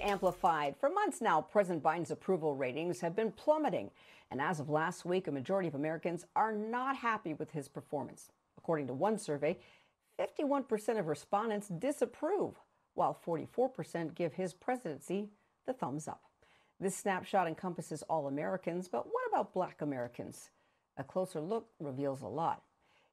Amplified. For months now, President Biden's approval ratings have been plummeting. And as of last week, a majority of Americans are not happy with his performance. According to one survey, 51% of respondents disapprove, while 44% give his presidency the thumbs up. This snapshot encompasses all Americans, but what about black Americans? A closer look reveals a lot.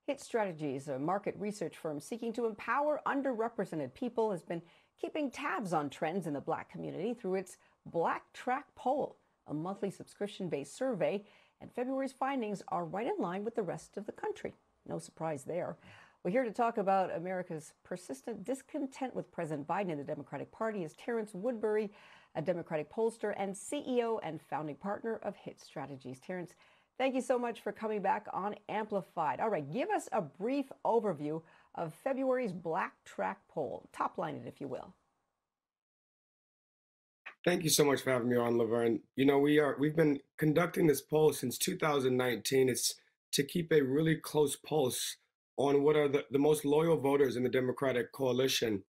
Hit Strategies, a market research firm seeking to empower underrepresented people, has been keeping tabs on trends in the black community through its Black Track poll, a monthly subscription based survey. And February's findings are right in line with the rest of the country. No surprise there. We're here to talk about America's persistent discontent with President Biden and the Democratic Party is Terrance Woodbury, a Democratic pollster and CEO and founding partner of Hit Strategies. Terrance, thank you so much for coming back on Amplified. All right, give us a brief overview of February's Black Track poll. Top line it, if you will. Thank you so much for having me on, Laverne. You know, we are we've been conducting this poll since 2019. It's to keep a really close pulse on what are the, the most loyal voters in the Democratic coalition.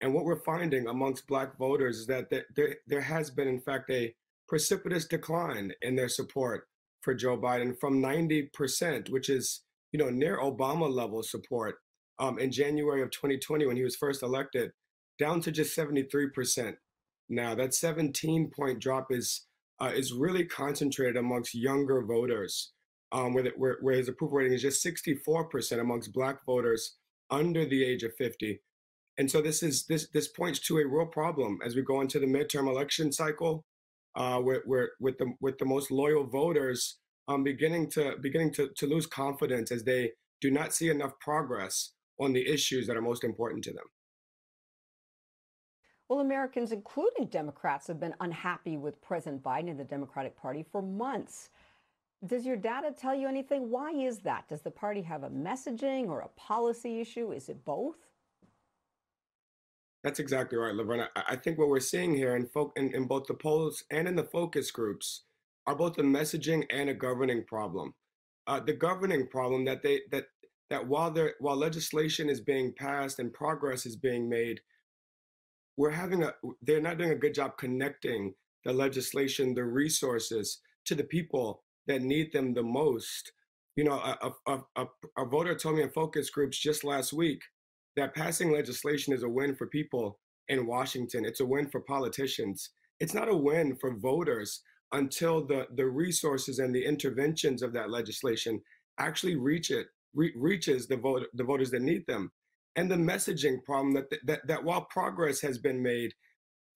And what we're finding amongst Black voters is that there, there has been, in fact, a precipitous decline in their support for Joe Biden from 90%, which is, you know, near Obama level support um, in January of 2020 when he was first elected, down to just 73% now. That 17 point drop is uh, is really concentrated amongst younger voters, um, where, the, where, where his approval rating is just 64% amongst Black voters under the age of 50. And so this is this this points to a real problem as we go into the midterm election cycle, uh, where, where with the with the most loyal voters um, beginning to beginning to, to lose confidence as they do not see enough progress on the issues that are most important to them. Well, Americans, including Democrats, have been unhappy with President Biden and the Democratic Party for months. Does your data tell you anything? Why is that? Does the party have a messaging or a policy issue? Is it both? That's exactly right, Laverne. I think what we're seeing here in, fo- in, in both the polls and in the focus groups are both a messaging and a governing problem. Uh, the governing problem that they that that while there while legislation is being passed and progress is being made, we're having a they're not doing a good job connecting the legislation, the resources to the people that need them the most. You know, a, a, a, a voter told me in focus groups just last week that passing legislation is a win for people in Washington. It's a win for politicians. It's not a win for voters until the, the resources and the interventions of that legislation actually reach it re- reaches the vote the voters that need them, and the messaging problem that, that that while progress has been made,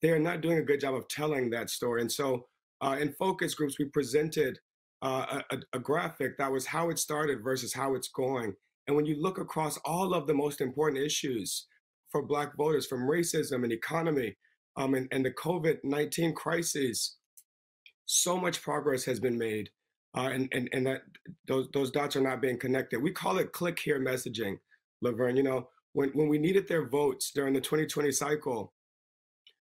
they are not doing a good job of telling that story. And so, uh, in focus groups, we presented uh, a, a graphic that was how it started versus how it's going. And when you look across all of the most important issues for Black voters, from racism and economy, um, and, and the COVID 19 crisis, so much progress has been made uh, and, and, and that those, those dots are not being connected. We call it click here messaging, Laverne. You know, when, when we needed their votes during the 2020 cycle,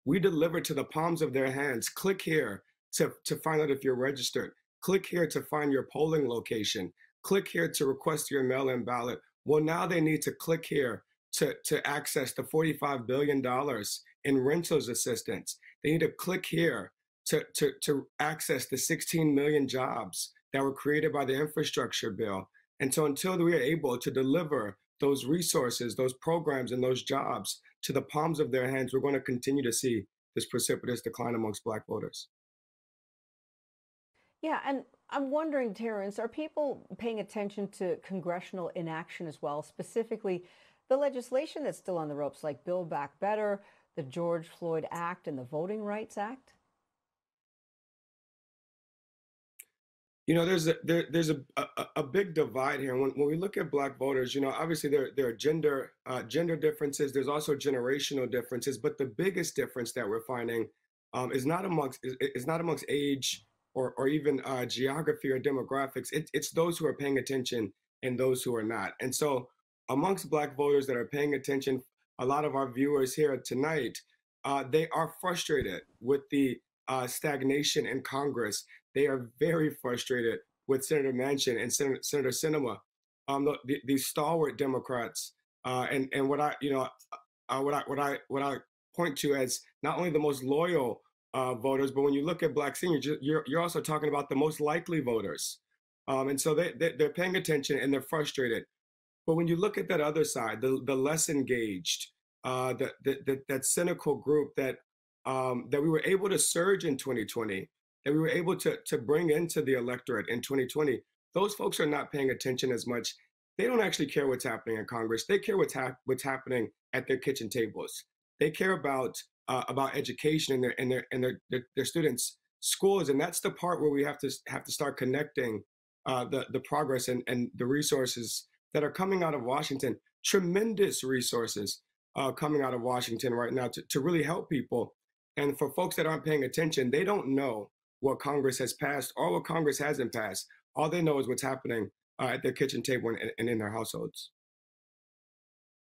we delivered to the palms of their hands. Click here to, to find out if you're registered. Click here to find your polling location. Click here to request your mail in ballot. Well, now they need to click here to, to access the $45 billion in rentals assistance. They need to click here to, to, to access the 16 million jobs that were created by the infrastructure bill. And so until we are able to deliver those resources, those programs, and those jobs to the palms of their hands, we're going to continue to see this precipitous decline amongst Black voters. Yeah, and I'm wondering, Terrance, are people paying attention to congressional inaction as well, specifically the legislation that's still on the ropes, like Build Back Better, the George Floyd Act, and the Voting Rights Act? You know, there's a there, there's a, a, a big divide here. When when we look at Black voters, you know, obviously there there are gender uh, gender differences. There's also generational differences, but the biggest difference that we're finding um, is not amongst is, is not amongst age or or even uh, geography or demographics. It, it's those who are paying attention and those who are not. And so, amongst Black voters that are paying attention, a lot of our viewers here tonight, uh, they are frustrated with the uh, stagnation in Congress. They are very frustrated with Senator Manchin and Senator, Senator Sinema, um, the, stalwart Democrats. Uh, and and what I you know, uh, what I what I what I point to as not only the most loyal uh, voters, but when you look at black seniors, you're, you're also talking about the most likely voters. Um, and so they, they, they're paying attention and they're frustrated. But when you look at that other side, the, the less engaged, uh, the, the, the, that cynical group that um, that we were able to surge in 2020, that we were able to to bring into the electorate in 2020, those folks are not paying attention as much. They don't actually care what's happening in Congress. They care what's what's happening at their kitchen tables. They care about uh, about education and their and their and their, their, their students' schools, and that's the part where we have to have to start connecting uh, the the progress and and the resources that are coming out of Washington. Tremendous resources uh, coming out of Washington right now to, to really help people. And for folks that aren't paying attention, they don't know what Congress has passed or what Congress hasn't passed. All they know is what's happening uh, at their kitchen table and, and in their households.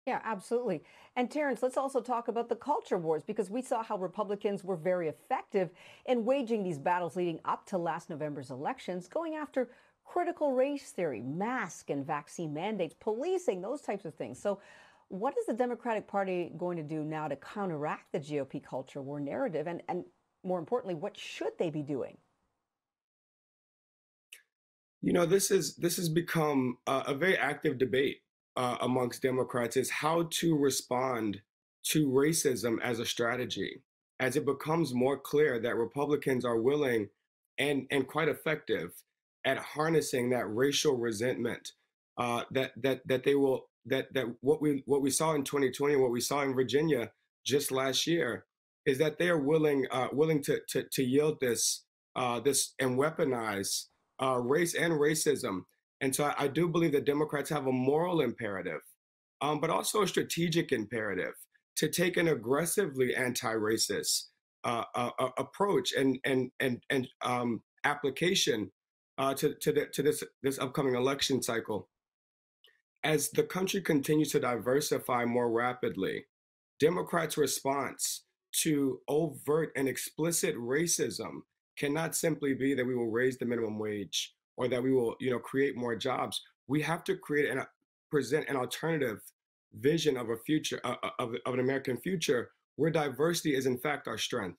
Yeah, absolutely. And Terrance, let's also talk about the culture wars because we saw how Republicans were very effective in waging these battles leading up to last November's elections, going after critical race theory, mask and vaccine mandates, policing, those types of things. So, what is the Democratic Party going to do now to counteract the GOP culture war narrative? And, and more importantly, what should they be doing? You know, this is this has become a, a very active debate uh, amongst Democrats is how to respond to racism as a strategy, as it becomes more clear that Republicans are willing and and quite effective at harnessing that racial resentment uh, that that that they will that that what we what we saw in 2020 and what we saw in Virginia just last year is that they are willing uh, willing to, to to yield this uh, this and weaponize uh, race and racism and so I, I, do believe that Democrats have a moral imperative um, but also a strategic imperative to take an aggressively anti-racist uh, approach and and and and um, application uh, to to, the, to this this upcoming election cycle. As the country continues to diversify more rapidly, Democrats' response to overt and explicit racism cannot simply be that we will raise the minimum wage or that we will, you know, create more jobs. We have to create and present an alternative vision of a future uh, uh, of, of an American future where diversity is in fact our strength.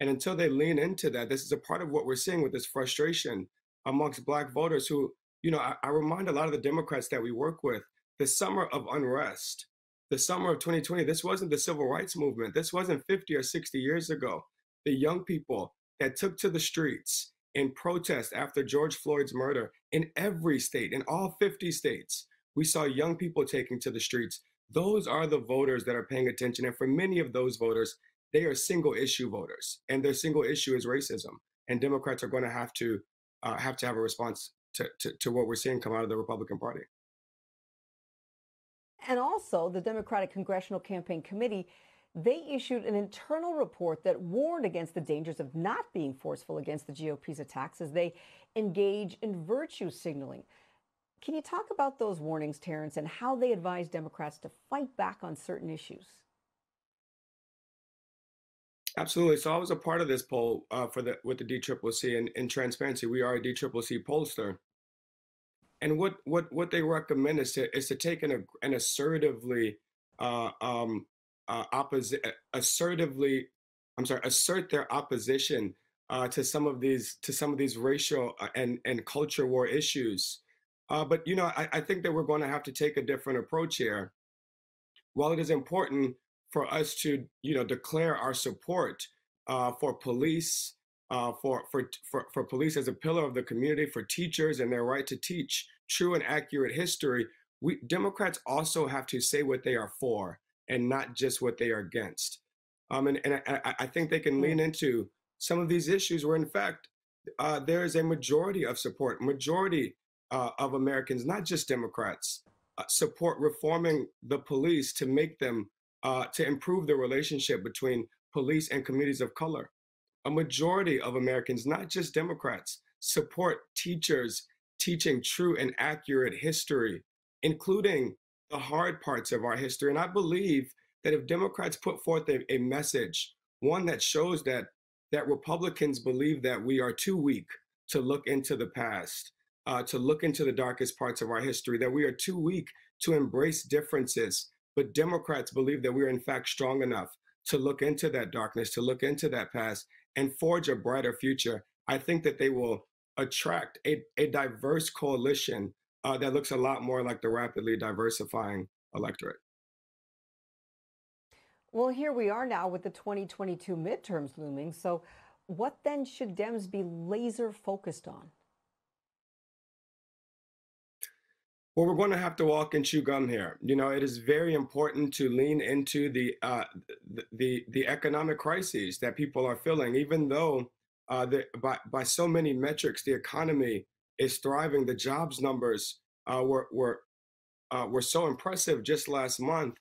And until they lean into that, this is a part of what we're seeing with this frustration amongst black voters who, you know, I, I remind a lot of the Democrats that we work with, the summer of unrest, the summer of 2020, this wasn't the civil rights movement. This wasn't 50 or 60 years ago. The young people that took to the streets in protest after George Floyd's murder in every state, in all 50 states, we saw young people taking to the streets. Those are the voters that are paying attention. And for many of those voters, they are single issue voters, and their single issue is racism. And Democrats are going to have to uh, have to have a response to, to, to what we're seeing come out of the Republican Party. And also, the Democratic Congressional Campaign Committee, they issued an internal report that warned against the dangers of not being forceful against the GOP's attacks as they engage in virtue signaling. Can you talk about those warnings, Terrance, and how they advise Democrats to fight back on certain issues? Absolutely. So I was a part of this poll uh, for the with the DCCC, and in transparency, we are a DCCC pollster. And what what what they recommend is to is to take an an assertively uh, um, uh, opposi- assertively, I'm sorry, assert their opposition uh, to some of these to some of these racial uh, and and culture war issues. Uh, but you know, I, I think that we're going to have to take a different approach here. While it is important for us to, you know, declare our support uh, for police, uh, for, for, for, for police as a pillar of the community, for teachers and their right to teach true and accurate history, we Democrats also have to say what they are for and not just what they are against. Um, and and I, I think they can hmm. lean into some of these issues where, in fact, uh, there is a majority of support, majority uh, of Americans, not just Democrats, uh, support reforming the police to make them uh, to improve the relationship between police and communities of color. A majority of Americans, not just Democrats, support teachers teaching true and accurate history, including the hard parts of our history. And I believe that if Democrats put forth a, a message, one that shows that that Republicans believe that we are too weak to look into the past, uh, to look into the darkest parts of our history, that we are too weak to embrace differences, but Democrats believe that we're in fact strong enough to look into that darkness, to look into that past, and forge a brighter future, I think that they will attract a, a diverse coalition uh, that looks a lot more like the rapidly diversifying electorate. Well, here we are now with the 2022 midterms looming. So, what then should Dems be laser focused on? Well, we're going to have to walk and chew gum here. You know, it is very important to lean into the uh, the, the, economic crises that people are feeling, even though uh, the, by by so many metrics the economy is thriving. The jobs numbers uh, were were uh, were so impressive just last month,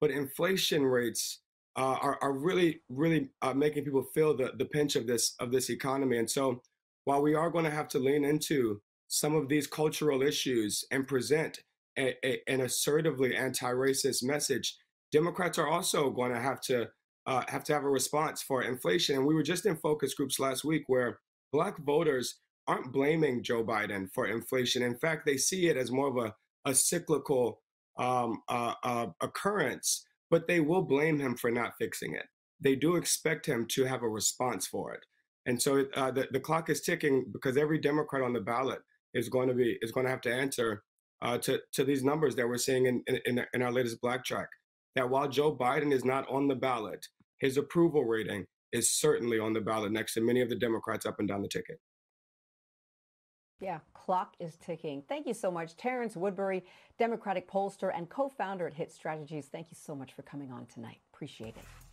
but inflation rates uh, are are really really uh, making people feel the the pinch of this of this economy. And so, while we are going to have to lean into some of these cultural issues and present a, a, an assertively anti-racist message, Democrats are also going to have to uh, have to have a response for inflation. And we were just in focus groups last week where Black voters aren't blaming Joe Biden for inflation. In fact, they see it as more of a, a cyclical um, uh, uh, occurrence, but they will blame him for not fixing it. They do expect him to have a response for it. And so uh, the, the clock is ticking because every Democrat on the ballot is going to be is going to have to answer uh, to to these numbers that we're seeing in, in in our latest black track. That while Joe Biden is not on the ballot, his approval rating is certainly on the ballot next to many of the Democrats up and down the ticket. Yeah, clock is ticking. Thank you so much, Terrance Woodbury, Democratic pollster and co founder at Hit Strategies. Thank you so much for coming on tonight. Appreciate it.